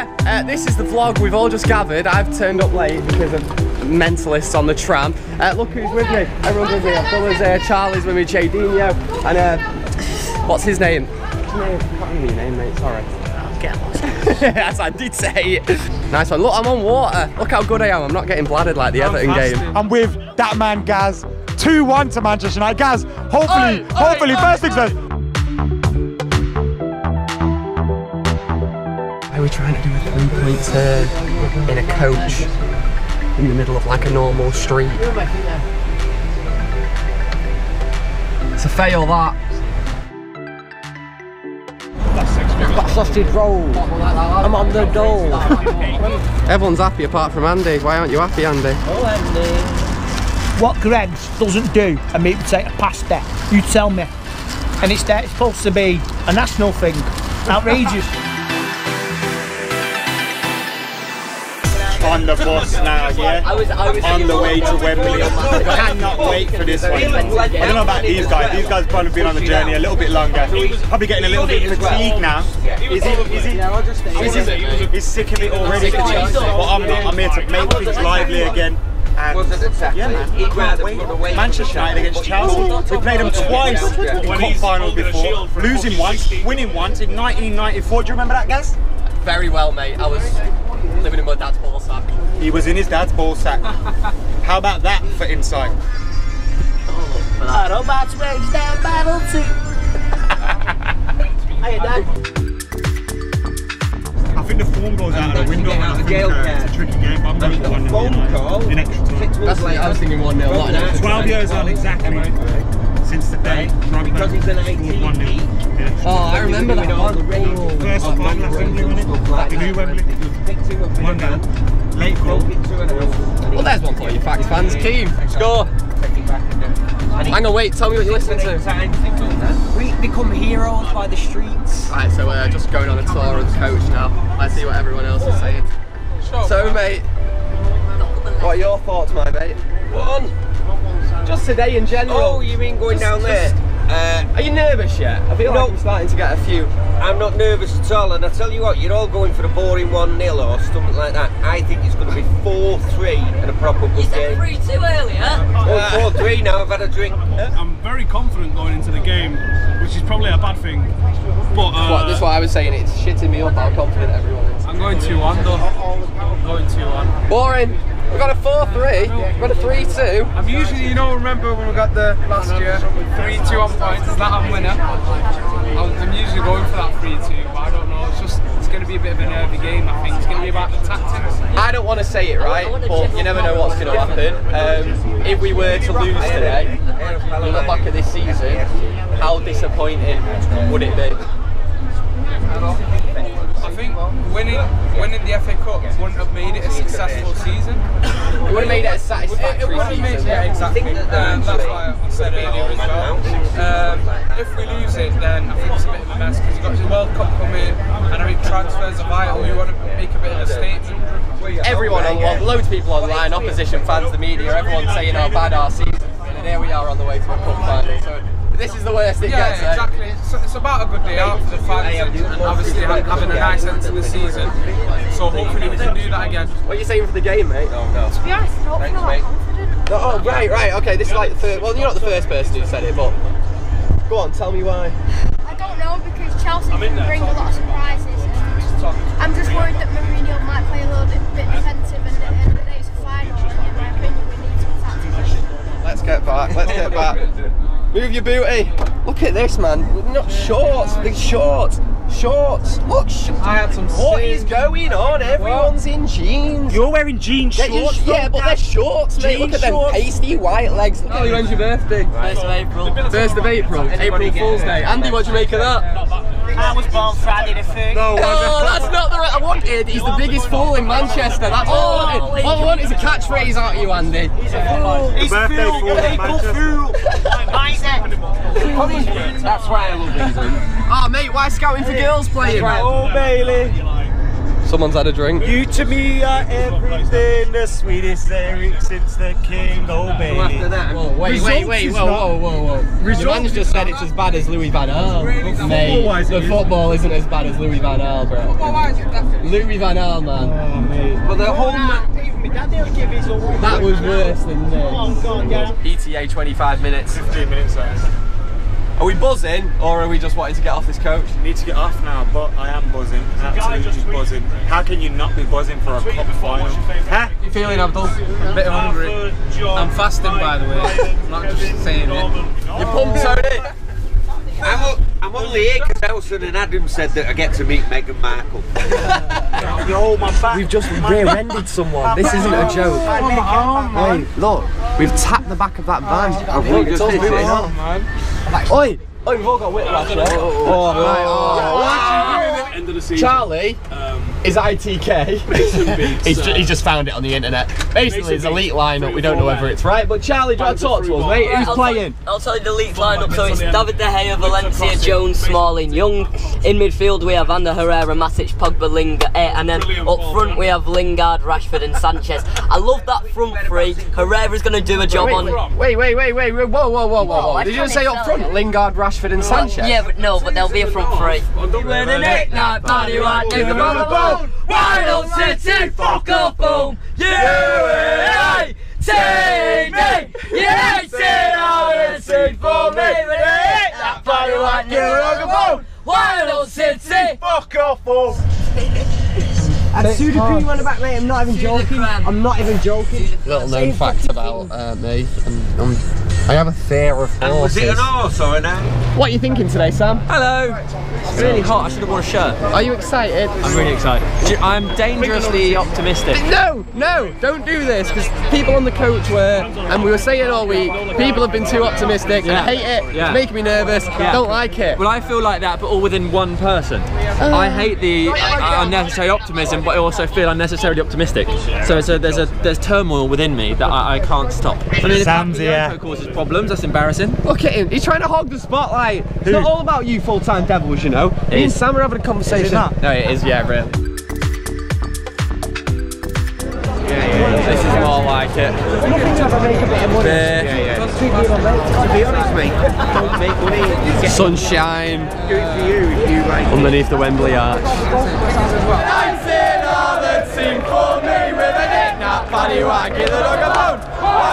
yeah, uh, this is the vlog we've all just gathered. I've turned up late because of mentalists on the tram. Uh, look who's with me. Everyone's with me. I've got uh, Charlie's with me, Jadinho, and uh, what's his name? What's your name? I can't remember your name, mate. Sorry. Get lost. As I did say. Nice one. Look, I'm on water. Look how good I am. I'm not getting bladdered like the Everton game. I'm with that man Gaz. 2-1 to Manchester United. Gaz, hopefully, Oi, hopefully, oi, first oi, things first. A turn in a coach in the middle of like a normal street? It's a fail that. Got sausage rolls. I'm on the dole. Everyone's happy apart from Andy. Why aren't you happy, Andy? Oh, what Greggs doesn't do a meat potato pasta, you tell me. And it's there, it's supposed to be a national thing. Outrageous. on the bus now, yeah? i was on the way to Wembley. Cannot wait for this one. I don't know about these guys. These guys have probably been on the journey a little bit longer. Probably getting a little bit fatigued now. Is he? Is he? Is he? He's sick of it already. But I'm not. I'm here to make things lively again. And yeah, man. Manchester United against Chelsea. We played them twice in the cup finals before, losing once, winning once in 1994. Do you remember that, guys? Very well, mate. I was living in my dad's ball sack. He was in his dad's ball sack. How about that for insight? Autobots wage down battle too. Hiya, Dad. I think the form goes out of the window. and I think uh, it's a tricky game, but I'm going for one nil in extra time. That's like I was thinking one 0 not an extra 12 years on exactly since the day because he's an 18 ah, one nil. Oh, I remember that one. First time last Wembley, wasn't it? The new Wembley. One nil. Late goal. Well, there's one for you, Facts fans. Keem, score. Hang on, wait. Tell me what you're listening to. We become heroes by the streets. Right, so we're just going on a tour of the coach now. Let's see what everyone else is saying. So, mate, what are your thoughts, my mate? What on? Just today in general. Oh, you mean going Just- down there? Uh, Are you nervous yet? I feel No. like I'm starting to get a few. I'm not nervous at all, and I tell you what, you're all going for a boring 1 0 or something like that. I think it's going to be 4 3 and a proper good game. 3 2 earlier. Oh, 4 3 now, I've had a drink. I'm very confident going into the game, which is probably a bad thing. But uh, What, that's what I was saying. It's shitting me up how confident everyone is. I'm going 2 1 though. I'm going 2 1. Boring. We've got a 4-3. We've got a 3-2. I'm usually, you know, remember when we got the last year 3 2 on points, is that I'm winner? I'm usually going for that 3 2, but I don't know. It's just, it's going to be a bit of a nervy game, I think. It's going to be about the tactics. I don't want to say it right, but you never know what's going to happen. Um, if we were to lose today, you look back at this season, how disappointing would it be? I think winning winning the FA Cup wouldn't have made it a successful season. It would have made it a It, it satisfactory would have made, season. yeah, exactly. Um, that's why I said earlier as well. Um, if we lose it, then I think it's a bit of a mess because you've got the World Cup coming, and I think transfers are vital. You want to make a bit of a statement. Everyone, on, loads of people online, opposition fans, the media, everyone saying how bad our season. And here we are on the way to a cup final. So this is the worst it Yeah, gets. eh? exactly. It's, it's about a good day out for the fans and, and obviously ha- having a nice end to the season. So hopefully we can do that again. What are you saying for the game, mate? Oh, no. To be honest, I don't feel that confident. Oh, right, right, okay. This is like the third. Well, you're not the first person who said it, but go on, tell me why. I don't know because Chelsea can bring a lot of surprises. And I'm just worried that Mourinho might play a little bit, bit defensive and at the end of the day it's a final. And in my opinion, we need some tactics. Let's get back. Let's get back. Move your booty. Look at this, man. Not shorts. Big shorts. Shorts. Look. Sh- I had some what is going on? Everyone's in jeans. You're wearing jean They're shorts. just- yeah, but they're shorts, mate. Jean Look at them shorts. pasty white legs. Look oh, at when's your birthday? First of April. First of April. April Fool's Day. Andy, what do you make of that? I was born Friday the 1st. Oh, that's not the right. I wanted. He's the biggest fool in Manchester. That's all I oh, wanted. All I want is a catchphrase out of you, Andy. He's a He's birthday fool in Manchester. fool. That's why I love England. Oh, mate, why scouting for girls playing? Oh, Bailey. Someone's had a drink. You to me are everything, the sweetest lyric since the king, oh baby. After that, Whoa, wait, wait, wait, whoa, whoa, whoa, whoa. The man's just said it's as bad as Louis Van Gaal. Mate, the football isn't as bad as Louis Van Gaal, bro. Why is it definitely? Louis Van Gaal, man. Oh, but the whole ma- That was worse than this. ETA 25 minutes. 15 minutes left. Are we buzzing or are we just wanting to get off this coach? Need to get off now, but I am buzzing. Absolutely buzzing. How can you not be buzzing for a cup final? Huh? you feeling, Abdul? A bit hungry. I'm fasting, by the way. I'm not just saying it. You pumped, Tony? I'm, o- I'm only here because Howson and Adam said that I get to meet Meghan Markle. Yo, my back. We've just rear-ended someone. This isn't a joke. Oi, look, we've tapped the back of that van. I've really just hit it. Oi, oh, oi, we've all got whiplash. yeah? Oh, right. Oh. oh. oh End of the season. Charlie uh, is ITK. he's, ju- he's just found it on the internet. Basically, it's elite lineup. We don't know whether it's right, but Charlie, do you want to talk to us, mate? Who's I'll playing? Tell, I'll tell you the league lineup. So it's David De Gea, Valencia, Jones, Smalling, Young. In midfield we have Ander Herrera, Matic, Pogba, Lingard, eh, and then up front we have Lingard, Rashford, and Sanchez. I love that front three. Herrera's going to do a job on. Wait, wait, wait, wait, wait, whoa, whoa, whoa, whoa, whoa. Did you just say up front? Lingard, Rashford, and Sanchez? Yeah, but no, but there'll be a front three. When the night night party right, nigga, bone, bone. Why don't City fuck off, boom? Yeah, take me. Yeah, say all the sing for me. When the night night party right, nigga, bone. Why don't City Fuck off, all. And Sudoku on the back, mate. I'm not even joking. I'm not even joking. Little known fact about uh, me. And, um, I have a fear of And was it an horse or an owl? What are you thinking today, Sam? Hello. It's really hot. I should have worn a shirt. Are you excited? I'm really excited. I'm dangerously optimistic. No, no, don't do this because people on the coach were, and we were saying all week, people have been too optimistic. Yeah. I hate it. Yeah. It's making me nervous. Yeah. Don't like it. Well, I feel like that, but all within one person. I hate the uh, unnecessary optimism, but I also feel unnecessarily optimistic. So, so there's a there's turmoil within me that I, I can't stop. I mean, if Sam's Bakayoko here. causes problems, that's embarrassing. Look at him. He's trying to hog the spotlight. It's not all about you full-time devils, you know. Me and is. Sam are having a conversation. not? No, it is. Yeah, really. Yeah, yeah. This is more like it. Yeah, yeah. To be honest, mate, don't make money. Sunshine do it for you if you like. underneath the Wembley Arch. Why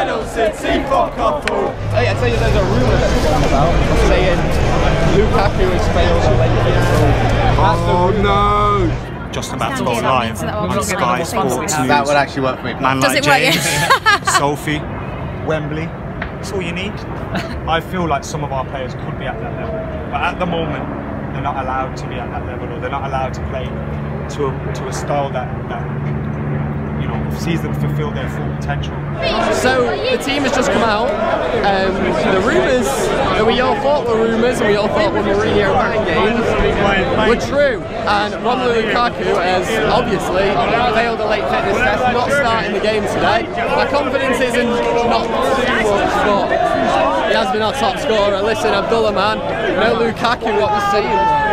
don't City fuck off? Hey, I tell you, there's a rumour that's going about saying Lukaku has failed Valencia. Oh no! Just about to go live on Sky Sports News. That would actually work for me. Man Does like it work? James, Sophie, Wembley. That's all you need. I feel like some of our players could be at that level, but at the moment they're not allowed to be at that level, or they're not allowed to play to a, to a style that, that you know sees them fulfil their full potential. So the team has just come out. Um, the rumours that we all thought were rumours and we all thought were Mourinho mind games were true. And Romelu Lukaku has obviously failed a late fitness test, not starting the game today. My confidence isn't not too much, but he has been our top scorer. Listen, Abdullah man, no Lukaku, what was saying?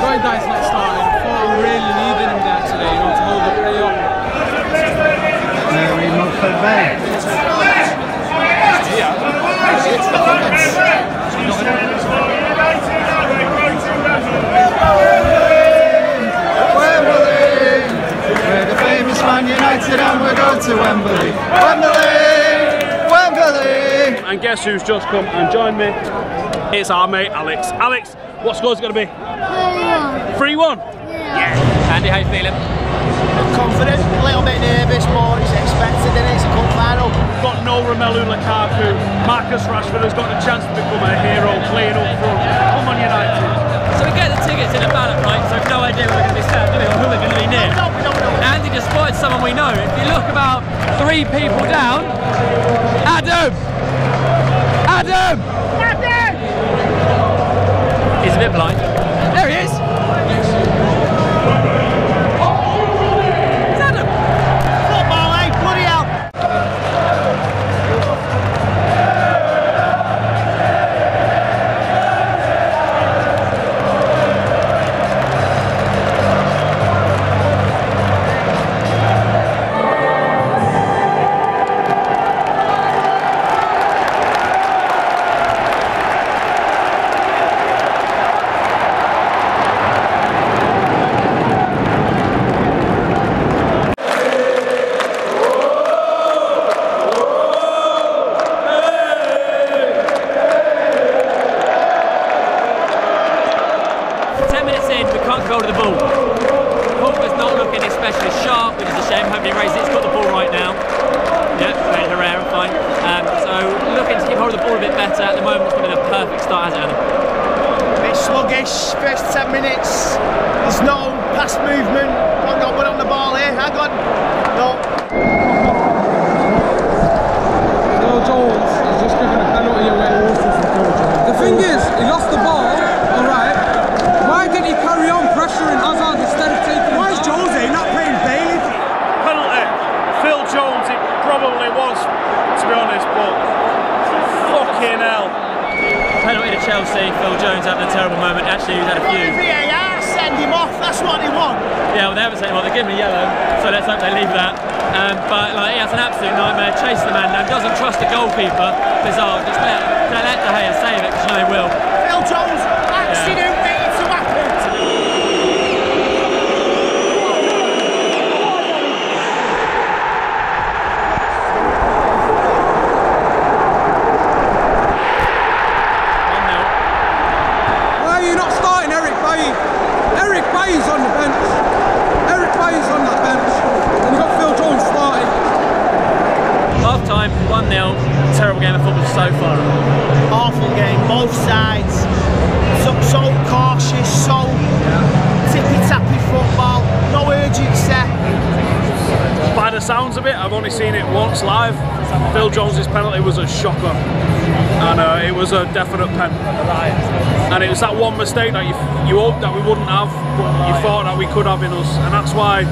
Sorry, guys, not starting. I thought we really needed him there today, you know, to hold the play up. We're the famous Man United and we're going to Wembley. Wembley! Wembley! And guess who's just come and joined me? It's our mate Alex. Alex, what score's it going to be? 3 1. Yeah. Andy, how you feeling? Confident, a little bit nervous, but it's expected and it's a cup final. Got no Romelu Lukaku. Marcus Rashford has got the chance to become a hero playing up front. Come on, United. So we get the tickets in a ballot, right? So I've no idea where we're going to be sat, do we, or who we're going to be near. Andy just spotted someone we know. If you look about three people down, Adam! Adam! Adam! He's a bit blind. Can't go the ball. Pogba's not looking especially sharp, which is a shame. Hopefully, he raises it. He's got the ball right now. Yep, great, Herrera, fine. Um, so looking to keep hold of the ball a bit better. At the moment, it's been a perfect start, hasn't it? Adam? bit sluggish, first 10 minutes. There's no pass movement. Not got one on the ball here. Hang on. No. Phil Jones has just given a penalty away. The thing is, he lost the ball, alright. Why didn't he carry on pressuring Hazard instead of taking Why is Jose not playing Bailly? Penalty. Phil Jones, it probably was, to be honest, but fucking hell. Penalty to Chelsea. Phil Jones having a terrible moment. Actually, he's had a few. VAR send him off. That's what he want. Yeah, well, they haven't said well, they give him a yellow, so let's hope they leave that. Um, but like, he has an absolute nightmare, chasing the man down, doesn't trust the goalkeeper. Bizarre, just let, let De Gea save it, because you know he will. Phil Jones, accident waiting the sounds of it, I've only seen it once live. Phil Jones's penalty was a shocker, and uh, it was a definite pen. And it was that one mistake that you you hoped that we wouldn't have, but you thought that we could have in us, and that's why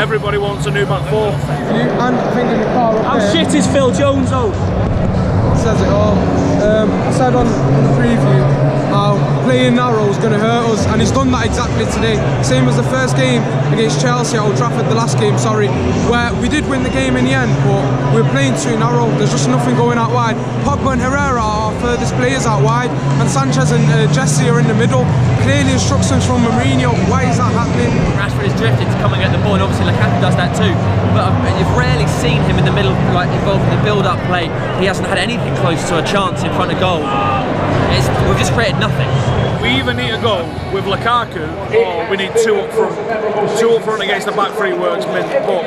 everybody wants a new back four. You, and I think in the car up How there, shit is Phil Jones though? Says it all. Um, I said on the preview how playing narrow is going to hurt us, and he's done that exactly today. Same as the first game against Chelsea at Old Trafford, the last game, sorry, where we did win the game in the end, but we were playing too narrow. There's just nothing going out wide. Pogba and Herrera are our furthest players out wide, and Sanchez and uh, Jesse are in the middle. Clearly instructions from Mourinho. Why is that happening? Rashford is drifted to come and get the ball, and obviously Lukaku does that too. But you've rarely seen him in the middle, like involved in the build-up play. He hasn't had anything close to a chance in front of goal. It's, we've just created nothing. We either need a goal with Lukaku or we need two up front. Two up front against the back three works, mint, but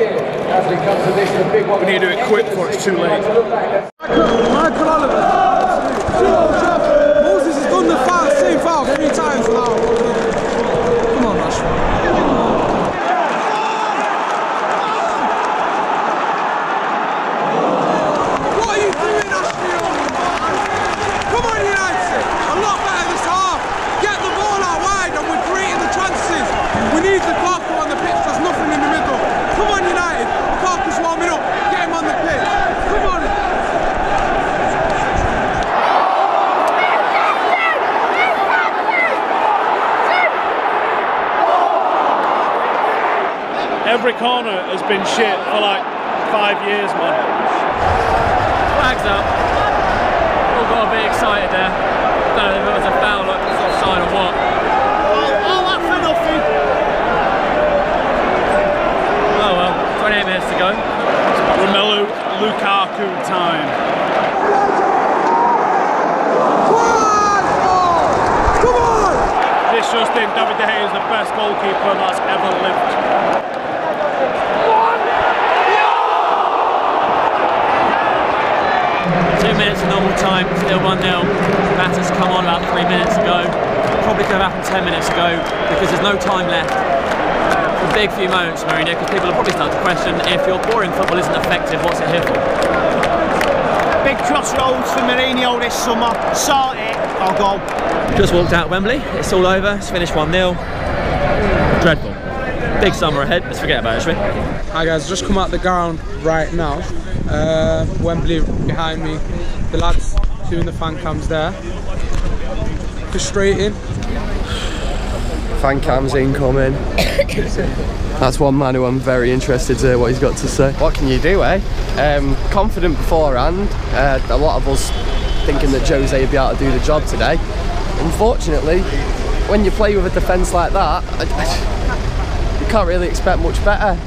we need to do it quick before it's too late. Michael Oliver. Moses has done the foul, same foul three times now. Come on, Rashford. What are you doing, Ashley? Come on, United. A lot better this half. Get the ball out wide and we're creating the chances. We need Lukaku on the pitch. There's nothing in the middle. Come on, United. Lukaku's warming up. Get him on the pitch. Come on. Every corner has been shit for like five years, man. Flags up. All got a bit excited there. Don't know if it was a foul, like offside or what. All that for nothing. Oh well, 28 minutes to go. Romelu Lukaku time. Come on! This just in, David De Gea is the best goalkeeper that's ever lived. Two minutes of normal time, still 1 0. Martial's come on about three minutes ago. Probably could have happened 10 minutes ago because there's no time left. A big few moments, Mourinho, because people will probably start to question if your boring football isn't effective, what's it here for? Big crossroads for Mourinho this summer. Sort it, I'll go. Just walked out Wembley, it's all over, it's finished 1 0. Dreadful. Big summer ahead, let's forget about it, shall we? Hi guys, just come out the ground right now. Uh, Wembley behind me. The lads doing the fan cams there. Frustrating. Fan cams incoming. That's one man who I'm very interested to hear what he's got to say. What can you do, eh? Um, confident beforehand. Uh, a lot of us thinking that Jose would be able to do the job today. Unfortunately, when you play with a defence like that, I- I- you can't really expect much better.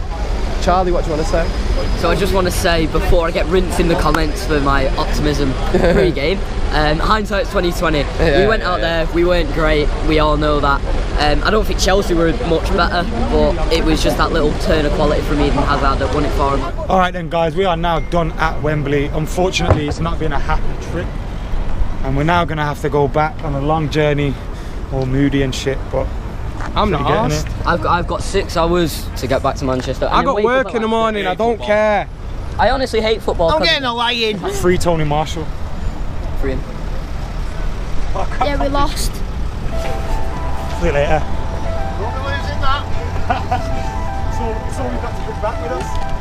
Charlie, what do you want to say? So I just want to say before I get rinsed in the comments for my optimism pre-game, um, hindsight's 2020. Yeah, we went yeah, out yeah. there, we weren't great, we all know that. Um, I don't think Chelsea were much better, but it was just that little turn of quality from Eden Hazard that won it for him. All right then, guys, we are now done at Wembley. Unfortunately, it's not been a happy trip, and we're now gonna have to go back on a long journey, all moody and shit. But I'm pretty not getting asked. it. I've got, I've got six hours to get back to Manchester. I then got work at in the like- morning. I don't care. I honestly hate football. I'm getting a lie-in. Free Tony Martial. Free him. Yeah, we lost. See you later. Won't be losing that. so, so we've got to come back with us.